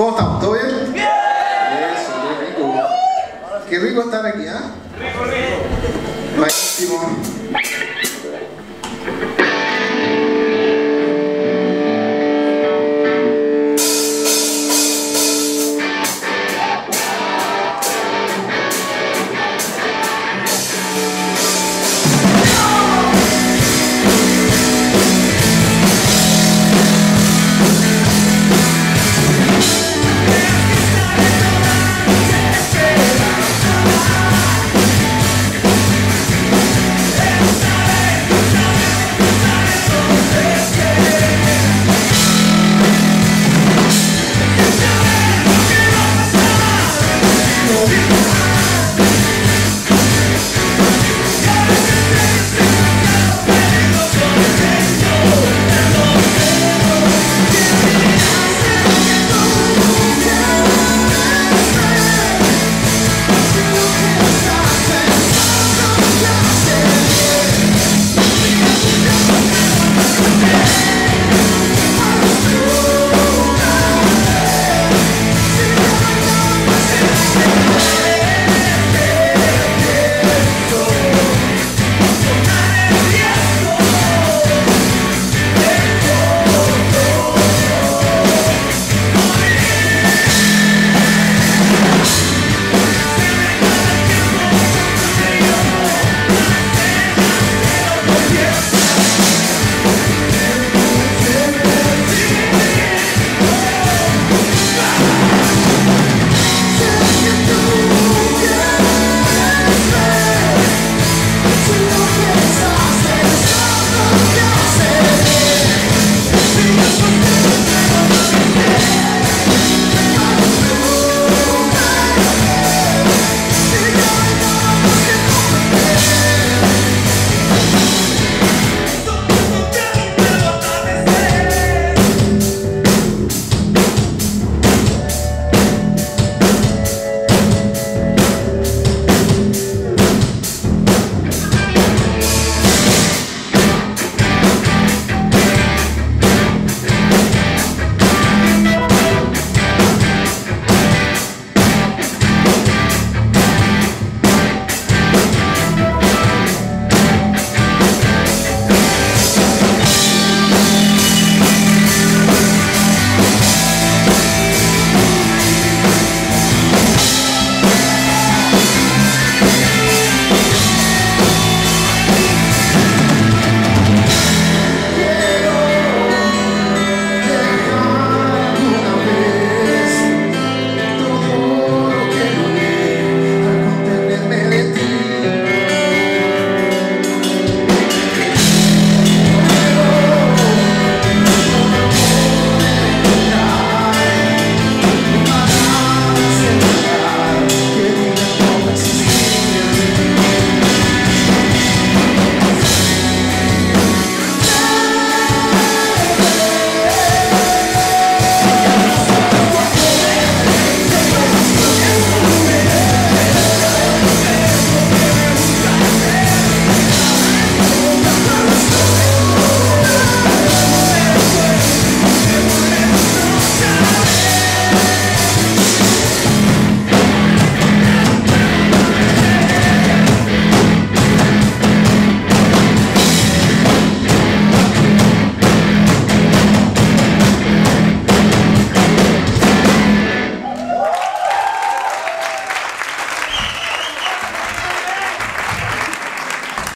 ¿Cómo estamos? ¿Todo bien? ¡Bien! Eso, qué rico. Qué rico estar aquí, ¿ah? Rico, rico. Buenísimo.